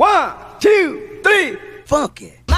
One, two, three, fuck it.